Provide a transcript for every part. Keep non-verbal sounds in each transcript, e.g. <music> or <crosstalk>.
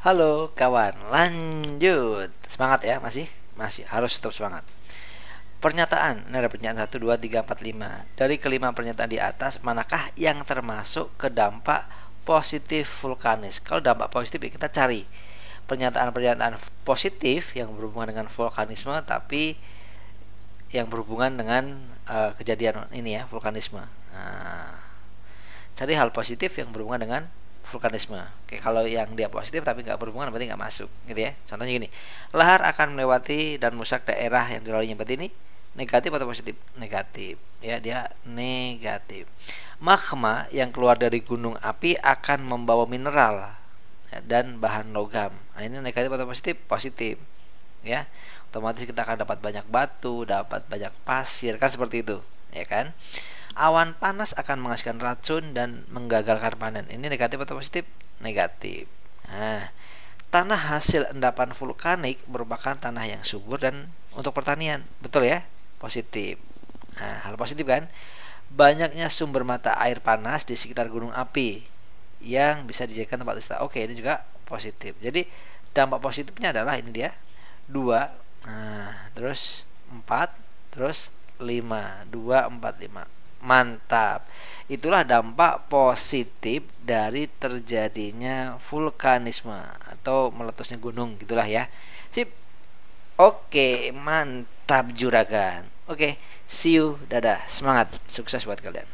Halo kawan, lanjut. Semangat ya, masih? Masih harus tetap semangat. Pernyataan, ini ada pernyataan 1 2 3 4 5. Dari kelima pernyataan di atas, manakah yang termasuk ke dampak positif vulkanis? Kalau dampak positif ya kita cari pernyataan-pernyataan positif yang berhubungan dengan vulkanisme tapi yang berhubungan dengan uh, kejadian ini ya, vulkanisme. Nah, cari hal positif yang berhubungan dengan vulkanisme. Oke, kalau yang dia positif tapi nggak berhubungan berarti nggak masuk, gitu ya. Contohnya gini, lahar akan melewati dan merusak daerah yang dilaluinya. Berarti ini negatif atau positif? Negatif. Ya, dia negatif. Magma yang keluar dari gunung api akan membawa mineral ya, dan bahan logam. Nah, ini negatif atau positif? Positif. Ya. Otomatis kita akan dapat banyak batu, dapat banyak pasir, kan seperti itu, ya kan? Awan panas akan menghasilkan racun dan menggagalkan panen. Ini negatif atau positif? Negatif. Nah, tanah hasil endapan vulkanik merupakan tanah yang subur dan untuk pertanian. Betul ya? positif. Nah, hal positif kan? Banyaknya sumber mata air panas di sekitar gunung api yang bisa dijadikan tempat wisata. Oke, ini juga positif. Jadi dampak positifnya adalah ini dia dua, nah, terus empat, terus lima, dua, empat, lima. Mantap. Itulah dampak positif dari terjadinya vulkanisme atau meletusnya gunung gitulah ya. Sip. Oke, mantap juragan. Oke, see you. Dadah. Semangat. Sukses buat kalian.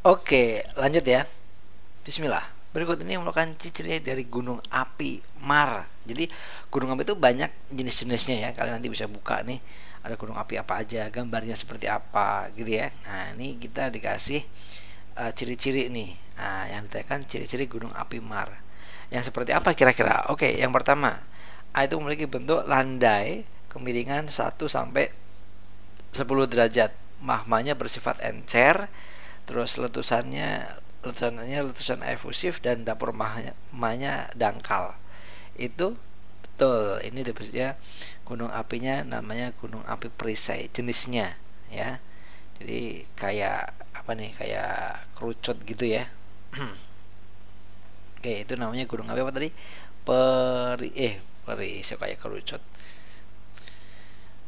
Oke, lanjut ya. Bismillah. Berikut ini merupakan ciri-ciri dari gunung api Mar. Jadi gunung api itu banyak jenis-jenisnya ya. Kalian nanti bisa buka nih. Ada gunung api apa aja, gambarnya seperti apa gitu ya. Nah, ini kita dikasih uh, ciri-ciri nih nah, yang ditanyakan ciri-ciri gunung api Mar yang seperti apa kira-kira oke yang pertama A itu memiliki bentuk landai kemiringan 1 sampai 10 derajat mahmanya bersifat encer terus letusannya letusannya letusan efusif dan dapur mahnya dangkal. Itu betul. Ini disebutnya gunung apinya namanya gunung api perisai jenisnya ya. Jadi kayak apa nih kayak kerucut gitu ya. <clears throat> Oke itu namanya gunung api apa tadi? Peri eh peri so kayak kerucut.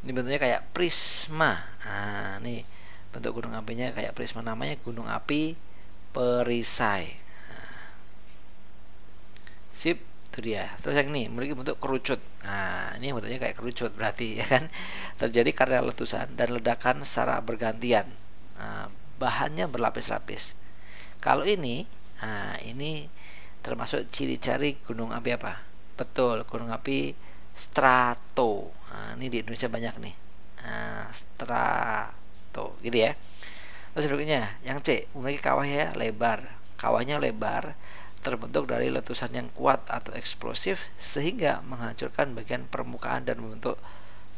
Ini bentuknya kayak prisma. Nah ini bentuk gunung apinya kayak prisma. Namanya gunung api perisai. Sip itu dia. Terus yang ini memiliki bentuk kerucut. Nah ini bentuknya kayak kerucut berarti ya kan? Terjadi karena letusan dan ledakan secara bergantian. Nah, bahannya berlapis-lapis. Kalau ini nah ini termasuk ciri-ciri gunung api apa? Betul gunung api strato. Nah, ini di Indonesia banyak nih. Nah, strato gitu ya terus berikutnya yang C memiliki kawahnya lebar kawahnya lebar terbentuk dari letusan yang kuat atau eksplosif sehingga menghancurkan bagian permukaan dan membentuk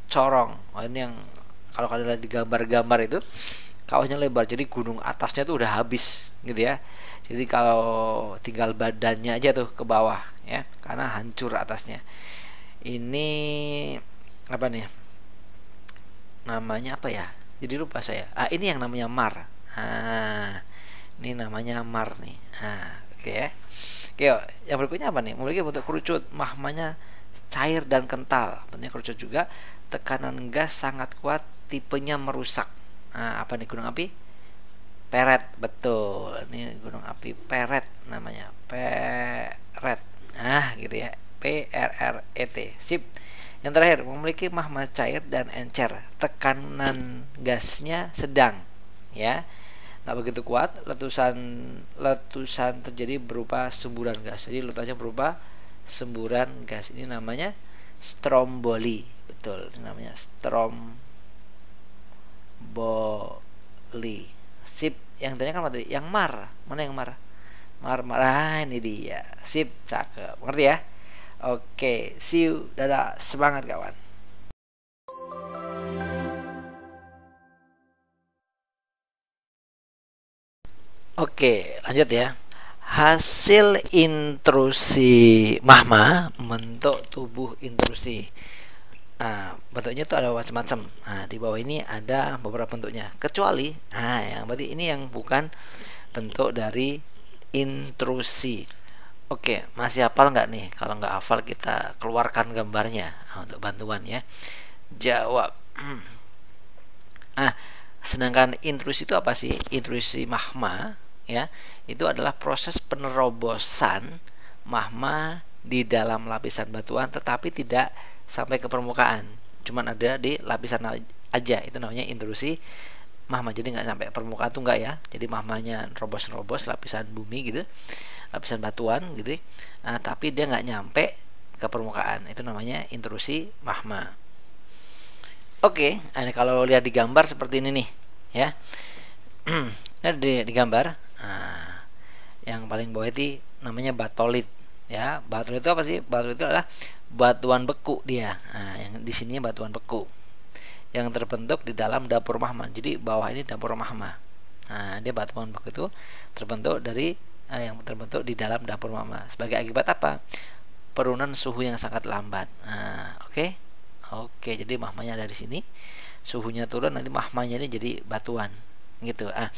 corong. Oh, ini yang kalau kalian lihat di gambar-gambar itu kawahnya lebar jadi gunung atasnya tuh udah habis gitu ya. Jadi kalau tinggal badannya aja tuh ke bawah ya karena hancur atasnya. Ini apa nih? Namanya apa ya? Jadi lupa saya. Ah ini yang namanya mar. Ah ini namanya mar nih. Ah oke okay, ya. Oke, yang berikutnya apa nih? Memiliki bentuk kerucut, mahmanya cair dan kental. Bentuknya kerucut juga. Tekanan gas sangat kuat, tipenya merusak. Nah, apa nih gunung api? Peret, betul. Ini gunung api Peret namanya. Peret. Nah, gitu ya. P R R E T. Sip. Yang terakhir, memiliki mahma cair dan encer. Tekanan gasnya sedang, ya. Nggak begitu kuat letusan letusan terjadi berupa semburan gas. Jadi letusannya berupa semburan gas. Ini namanya stromboli. Betul ini namanya stromboli. Sip yang tanya kan tadi? Yang mar. Mana yang mar? Mar marah ini dia. Sip cakep. Ngerti ya oke see you dadah semangat kawan Oke, lanjut ya. Hasil intrusi mahma membentuk tubuh intrusi. Nah, bentuknya itu ada macam-macam. Nah, di bawah ini ada beberapa bentuknya. Kecuali, nah, yang berarti ini yang bukan bentuk dari intrusi. Oke, masih hafal nggak nih? Kalau nggak hafal kita keluarkan gambarnya nah, untuk bantuan ya. Jawab. Nah, <clears throat> sedangkan intrusi itu apa sih? Intrusi mahma ya, itu adalah proses penerobosan mahma di dalam lapisan batuan tetapi tidak sampai ke permukaan cuman ada di lapisan aja itu namanya intrusi mahma jadi nggak sampai permukaan tuh nggak ya. Jadi mahmanya robos-robos lapisan bumi gitu lapisan batuan gitu. Nah, tapi dia nggak nyampe ke permukaan. Itu namanya intrusi mahma oke nah, ini kalau lihat di gambar seperti ini nih ya. <clears throat> Ini di, di gambar. Nah, yang paling bawah itu namanya batolit ya. Batolit itu apa sih? Batolit itu adalah batuan beku dia. Nah, yang di sini batuan beku yang terbentuk di dalam dapur mahma jadi bawah ini dapur mahma nah dia batuan beku itu terbentuk dari eh, yang terbentuk di dalam dapur mahma sebagai akibat apa? Penurunan suhu yang sangat lambat. Nah oke? Okay? oke okay, jadi mahmanya ada di sini. Suhunya turun nanti mahmanya ini jadi batuan. Gitu. Ah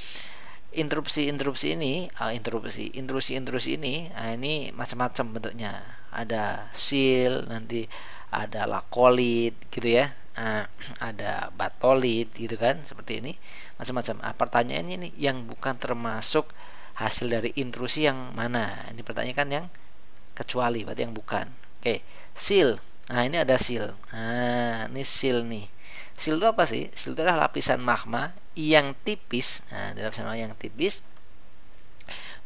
interupsi-interupsi ini uh, interupsi intrusi-intrusi ini uh, ini macam-macam bentuknya. Ada seal nanti ada lakolit gitu ya uh, <clears throat> ada batolit gitu kan seperti ini macam-macam. Uh, pertanyaannya ini yang bukan termasuk hasil dari intrusi yang mana? Ini pertanyaan yang kecuali berarti yang bukan. Oke seal. Nah ini ada seal. Nah ini seal nih. Seal itu apa sih? Seal itu adalah lapisan magma yang tipis. Nah lapisan yang tipis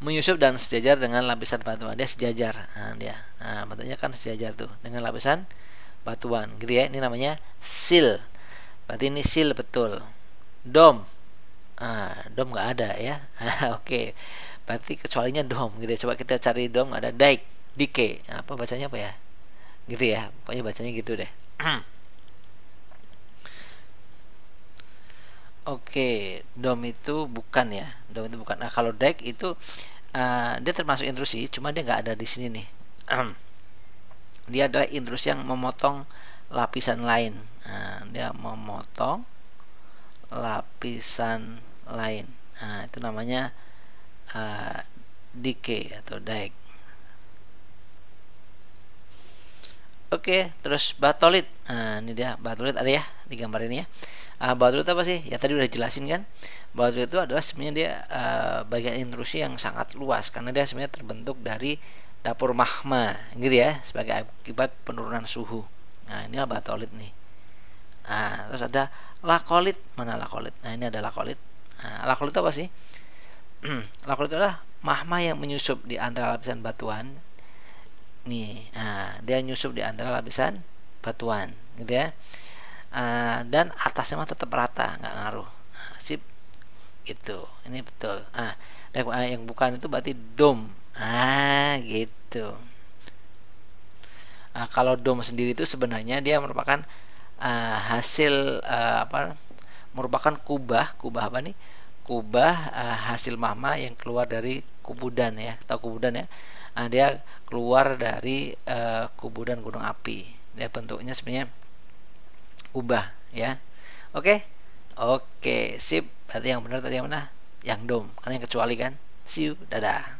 menyusup dan sejajar dengan lapisan batuan dia sejajar. Nah, dia. Nah, bentuknya kan sejajar tuh dengan lapisan batuan gitu ya. Ini namanya seal berarti ini seal betul. Dom. Ah dom nggak ada ya. <laughs> Oke. Okay. berarti kecualinya dom gitu ya. Coba kita cari dom ada dike dike. Apa bacanya apa ya? Gitu ya. Pokoknya bacanya gitu deh. <clears throat> Oke, dom itu bukan ya. Dom itu bukan. Nah, kalau deck itu uh, dia termasuk intrusi, cuma dia nggak ada di sini nih. <clears throat> dia adalah intrusi yang memotong lapisan lain. Nah, dia memotong lapisan lain. Nah, itu namanya uh, decay atau deck. Oke, terus batolit. Nah, ini dia batolit ada ya di gambar ini ya uh, batu itu apa sih ya tadi udah jelasin kan batu itu adalah sebenarnya dia uh, bagian intrusi yang sangat luas karena dia sebenarnya terbentuk dari dapur magma gitu ya sebagai akibat penurunan suhu. Nah ini batolit nih. Nah terus ada lakolit. Mana lakolit? Nah ini ada lakolit. Nah, lakolit apa sih? <clears throat> Lakolit itu adalah magma yang menyusup di antara lapisan batuan. Nih nah dia nyusup di antara lapisan batuan gitu ya. Uh, dan atasnya mah tetap rata nggak ngaruh. Nah, sip. Gitu. Ini betul. Ah yang bukan itu berarti dom ah gitu. Uh, kalau dom sendiri itu sebenarnya dia merupakan uh, hasil uh, apa merupakan kubah. Kubah apa nih? Kubah uh, hasil mama yang keluar dari kubudan ya. Atau kubudan ya? Nah, dia keluar dari uh, kubudan gunung api. Dia bentuknya sebenarnya ubah ya. Oke? Oke sip. Berarti yang benar tadi yang mana? Yang dom. Karena yang kecuali kan? See you. Dadah